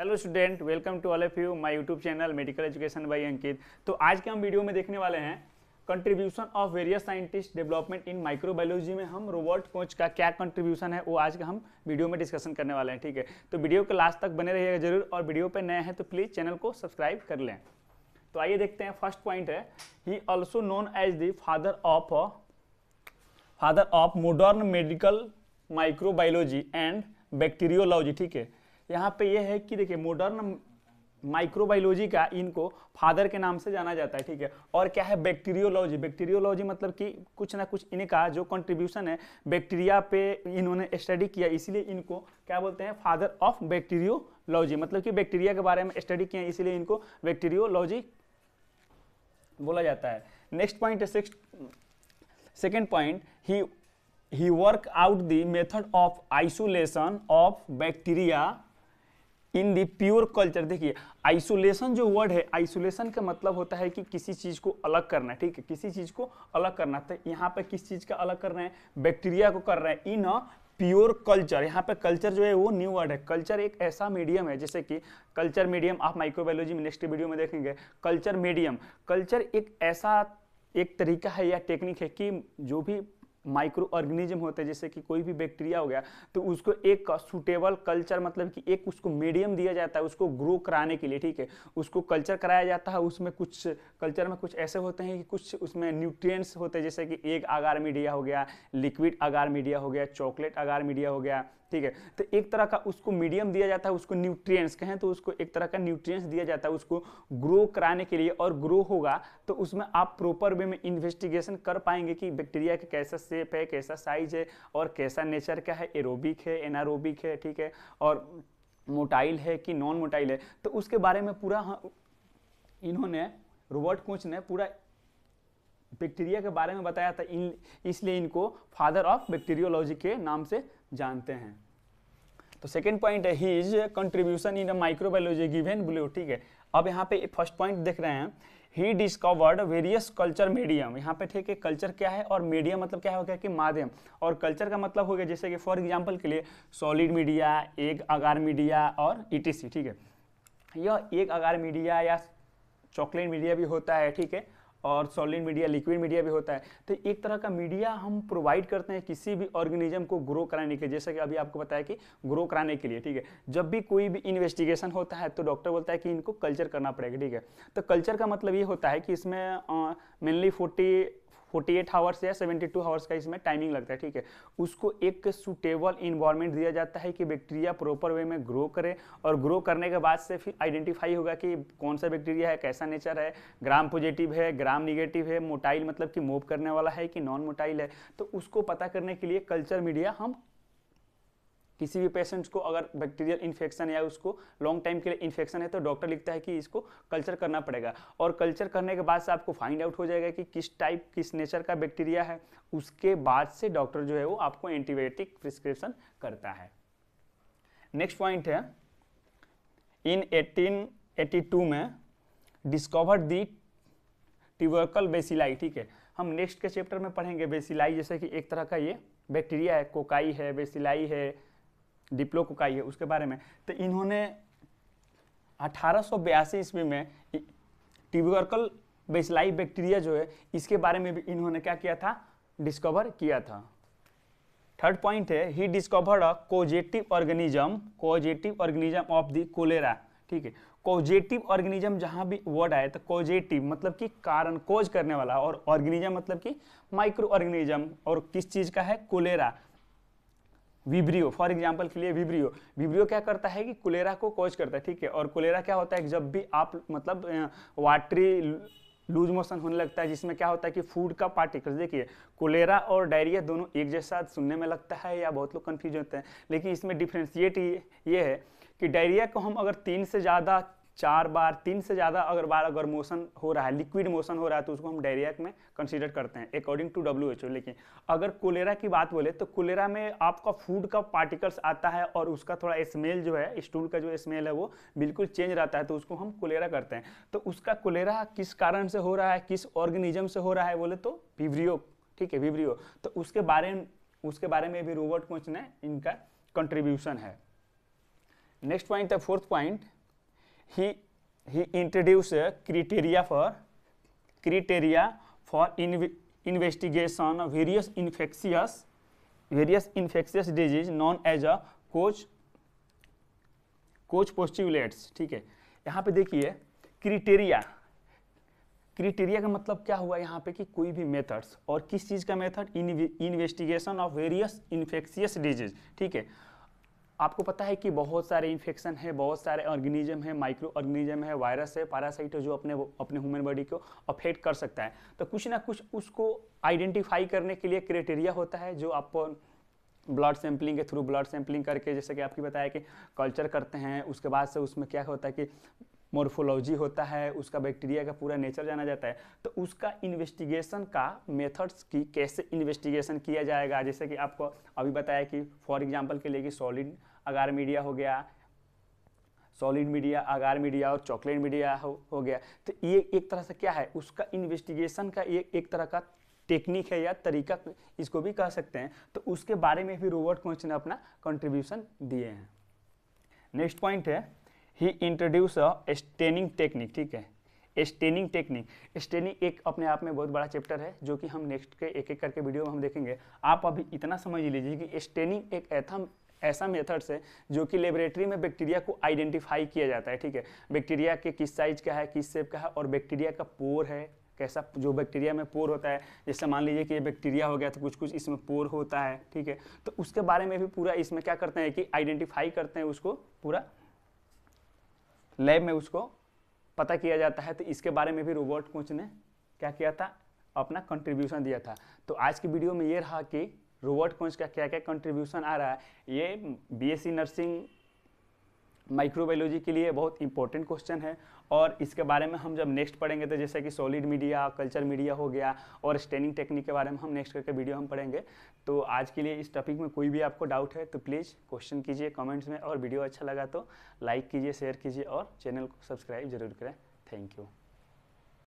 Hello student welcome to all of you my YouTube channel medical education by Ankit तो आज के हम video में देखने वाले हैं contribution of various scientist development in microbiology में हम रोबोट कोच का क्या कंट्रीब्यूशन है, वो आज का हम वीडियो में डिस्कशन करने वाले हैं, ठीक है? तो वीडियो के लास्ट तक बने रहिएगा ज़रूर और वीडियो पर नए हैं तो प्लीज़ चैनल को सब्सक्राइब कर लें। तो आइए देखते हैं फ़र्स्ट पॉइंट है he also known as the father of father of modern medical microbiology and bacteriology ठीक है? यहाँ पे ये है कि देखिए मॉडर्न माइक्रोबायोलॉजी का इनको फादर के नाम से जाना जाता है, ठीक है? और क्या है बैक्टीरियोलॉजी बैक्टीरियोलॉजी मतलब कि कुछ ना कुछ इनका जो कंट्रीब्यूशन है बैक्टीरिया पे इन्होंने स्टडी किया, इसीलिए इनको क्या बोलते हैं फादर ऑफ़ बैक्टीरियोलॉजी मतलब कि बैक्टीरिया के बारे में स्टडी किया, इसीलिए इनको बैक्टीरियोलॉजी बोला जाता है। नेक्स्ट पॉइंट है second point he he work out the method of isolation of bacteria in the pure culture, देखिए, आइसोलेशन जो वर्ड है, आइसोलेशन का मतलब होता है कि किसी चीज़ को अलग करना ठीक है? किसी चीज़ को अलग करना तो यहाँ पे किस चीज़ का अलग कर रहे हैं? बैक्टीरिया को कर रहे हैं। इन प्योर कल्चर, यहाँ पे कल्चर जो है वो न्यू वर्ड है। कल्चर एक ऐसा मीडियम है, जैसे कि कल्चर मीडियम, आप माइक्रोबायोलॉजी में नेक्स्ट वीडियो में देखेंगे। कल्चर मीडियम, कल्चर एक ऐसा एक तरीका है या टेक्निक है कि जो भी माइक्रो ऑर्गेनिज्म होते हैं, जैसे कि कोई भी बैक्टीरिया हो गया तो उसको एक सुटेबल कल्चर मतलब कि एक उसको मीडियम दिया जाता है, उसको ग्रो कराने के लिए, ठीक है? उसको कल्चर कराया जाता है, उसमें कुछ कल्चर में कुछ ऐसे होते हैं कि कुछ उसमें न्यूट्रिएंट्स होते हैं, जैसे कि एक आगार मीडिया हो गया लिक्विड आगार मीडिया हो गया चॉकलेट आगार मीडिया हो गया ठीक है? तो एक तरह का उसको मीडियम दिया जाता है, उसको न्यूट्रिएंट्स कहें तो उसको एक तरह का न्यूट्रिएंट्स दिया जाता है, उसको ग्रो कराने के लिए और ग्रो होगा तो उसमें आप प्रॉपर वे में इन्वेस्टिगेशन कर पाएँगे कि बैक्टीरिया का कैसा शेप है, कैसा साइज़ है और कैसा नेचर का है एरोबिक है एनारोबिक है, ठीक है? और मोटाइल है कि नॉन मोटाइल है? तो उसके बारे में पूरा इन्होंने रोबोट कोच ने पूरा बैक्टीरिया के बारे में बताया था, इन, इसलिए इनको फादर ऑफ़ बैक्टीरियोलॉजी के नाम से जानते हैं। तो सेकेंड पॉइंट है his contribution in microbiology given below ठीक है? अब यहाँ पे फ़र्स्ट पॉइंट देख रहे हैं। He discovered various culture medium यहाँ पे ठीक है कल्चर क्या है और मीडियम मतलब क्या हो गया कि माध्यम। और कल्चर का मतलब हो गया, जैसे कि फॉर एग्ज़ाम्पल के लिए सॉलिड मीडिया एक अगार मीडिया और ईटीसी ठीक है? यह एक अगार मीडिया या चॉकलेट मीडिया भी होता है, ठीक है? और सॉलिड मीडिया, लिक्विड मीडिया भी होता है। तो एक तरह का मीडिया हम प्रोवाइड करते हैं किसी भी ऑर्गेनिज्म को ग्रो कराने के लिए। जैसा कि अभी आपको बताया कि ग्रो कराने के लिए, ठीक है? जब भी कोई भी इन्वेस्टिगेशन होता है तो डॉक्टर बोलता है कि इनको कल्चर करना पड़ेगा, ठीक है? तो कल्चर का मतलब ये होता है कि इसमें मेनली फोर्टी 48 हावर्स या 72 आवर्स का इसमें टाइमिंग लगता है, ठीक है? उसको एक सुटेबल इन्वायरमेंट दिया जाता है कि बैक्टीरिया प्रॉपर वे में ग्रो करे और ग्रो करने के बाद से फिर आइडेंटिफाई होगा कि कौन सा बैक्टीरिया है, कैसा नेचर है ग्राम पॉजिटिव है ग्राम निगेटिव है मोटाइल मतलब कि मूव करने वाला है कि नॉन मोटाइल है? तो उसको पता करने के लिए कल्चर मीडिया हम किसी भी पेशेंट को अगर बैक्टीरियल इन्फेक्शन या उसको लॉन्ग टाइम के लिए इन्फेक्शन है तो डॉक्टर लिखता है कि इसको कल्चर करना पड़ेगा। और कल्चर करने के बाद से आपको फाइंड आउट हो जाएगा कि किस टाइप किस नेचर का बैक्टीरिया है। उसके बाद से डॉक्टर जो है वो आपको एंटीबायोटिक प्रिस्क्रिप्शन करता है। नेक्स्ट पॉइंट है इन 1882 में डिस्कवर्ड दी ट्यूबरकल बेसिलाई ठीक है? हम नेक्स्ट के चैप्टर में पढ़ेंगे बेसिलाई जैसे कि एक तरह का ये बैक्टीरिया है, कोकाई है बेसिलाई है डिप्लोकोकाई है उसके बारे में तो इन्होंने अठारह ईस्वी में ट्यूबरकल बेसलाई बैक्टीरिया जो है, इसके बारे में भी इन्होंने क्या किया था? डिस्कवर किया था। थर्ड पॉइंट है he discovered a causative organism causative organism of the cholera ठीक है? कोजेटिव ऑर्गेनिज्म जहाँ भी वर्ड आए तो कोजेटिव मतलब कि कारण कोज करने वाला, और ऑर्गेनिज्म मतलब कि माइक्रो ऑर्गेनिज्म और किस चीज़ का है? कोलेरा विब्रियो, फॉर एग्ज़ाम्पल के लिए विब्रियो। विब्रियो क्या करता है कि कुलेरा को कोच करता है, ठीक है? और कुलेरा क्या होता है जब भी आप मतलब वाटरी लूज मोशन होने लगता है, जिसमें क्या होता है कि फ़ूड का पार्टिकल्स देखिए, कोलेरा और डायरिया दोनों एक जैसा सुनने में लगता है या बहुत लोग कन्फ्यूज़ होते हैं, लेकिन इसमें डिफ्रेंशिएट ये है कि डायरिया को हम अगर तीन से ज़्यादा चार बार, तीन से ज़्यादा अगर बार अगर मोशन हो रहा है लिक्विड मोशन हो रहा है तो उसको हम डायरिया में कंसीडर करते हैं according to W H O लेकिन अगर कोलेरा की बात बोले तो कोलेरा में आपका फ़ूड का पार्टिकल्स आता है और उसका थोड़ा स्मेल जो है स्टूल का जो स्मेल है, वो बिल्कुल चेंज रहता है तो उसको हम कोलेरा करते हैं। तो उसका कोलेरा किस कारण से हो रहा है, किस ऑर्गेनिज्म से हो रहा है, बोले तो विव्रियो ठीक है विव्रियो तो उसके बारे में उसके बारे में भी रोबोट कोच ने इनका कंट्रीब्यूशन है। नेक्स्ट पॉइंट है fourth point he he introduce criteria for criteria for investigation of various infectious various infectious disease known as a Koch Koch postulates ठीक है? यहाँ पे देखिए क्रिटेरिया क्रिटेरिया का मतलब क्या हुआ यहाँ पे कि कोई भी मेथड्स और किस चीज़ का method investigation of various infectious disease ठीक है? आपको पता है कि बहुत सारे इन्फेक्शन है, बहुत सारे ऑर्गेनिज्म है माइक्रो ऑर्गेनिज्म है वायरस है पैरासाइट है जो अपने अपने ह्यूमन बॉडी को अफेक्ट कर सकता है। तो कुछ ना कुछ उसको आइडेंटिफाई करने के लिए क्राइटेरिया होता है जो आप ब्लड सैंपलिंग के थ्रू ब्लड सैंपलिंग करके, जैसे कि आपकी बताया कि कल्चर करते हैं, उसके बाद से उसमें क्या होता है कि मोर्फोलॉजी होता है उसका बैक्टीरिया का पूरा नेचर जाना जाता है तो उसका इन्वेस्टिगेशन का मेथड्स की कैसे इन्वेस्टिगेशन किया जाएगा? जैसे कि आपको अभी बताया कि फॉर एग्जांपल के लिए कि सॉलिड अगार मीडिया हो गया सॉलिड मीडिया अगार मीडिया और चॉकलेट मीडिया हो, हो गया तो ये एक तरह से क्या है? उसका इन्वेस्टिगेशन का ये एक तरह का टेक्निक है या तरीका इसको भी कह सकते हैं। तो उसके बारे में भी रोबोट कोच ने अपना कंट्रीब्यूशन दिए हैं। नेक्स्ट पॉइंट है ही इंट्रोड्यूस अ स्टेनिंग टेक्निक ठीक है? स्टेनिंग टेक्निक स्टेनिंग एक अपने आप में बहुत बड़ा चैप्टर है, जो कि हम नेक्स्ट के एक एक करके वीडियो में हम देखेंगे। आप अभी इतना समझ लीजिए कि स्टेनिंग एक ऐसा ऐसा मेथड्स है, जो कि लेबोरेटरी में बैक्टीरिया को आइडेंटिफाई किया जाता है, ठीक है? बैक्टीरिया के किस साइज़ का है, किस शेप का है, और बैक्टीरिया का पोर है, कैसा, जो बैक्टीरिया में पोर होता है। जैसे मान लीजिए कि ये बैक्टीरिया हो गया तो कुछ कुछ इसमें पोर होता है, ठीक है? तो उसके बारे में भी पूरा इसमें क्या करते हैं कि आइडेंटिफाई करते हैं उसको पूरा लैब में उसको पता किया जाता है तो इसके बारे में भी रोबोट कोच ने क्या किया था? अपना कंट्रीब्यूशन दिया था। तो आज की वीडियो में ये रहा कि रोबोट कोच का क्या क्या कंट्रीब्यूशन आ रहा है। ये बीएससी नर्सिंग माइक्रोबायोलॉजी के लिए बहुत इंपॉर्टेंट क्वेश्चन है और इसके बारे में हम जब नेक्स्ट पढ़ेंगे तो जैसे कि सॉलिड मीडिया कल्चर मीडिया हो गया और स्टेनिंग टेक्निक के बारे में हम नेक्स्ट करके वीडियो हम पढ़ेंगे तो आज के लिए इस टॉपिक में कोई भी आपको डाउट है तो प्लीज़ क्वेश्चन कीजिए कमेंट्स में और वीडियो अच्छा लगा तो लाइक कीजिए शेयर कीजिए और चैनल को सब्सक्राइब ज़रूर करें। Thank you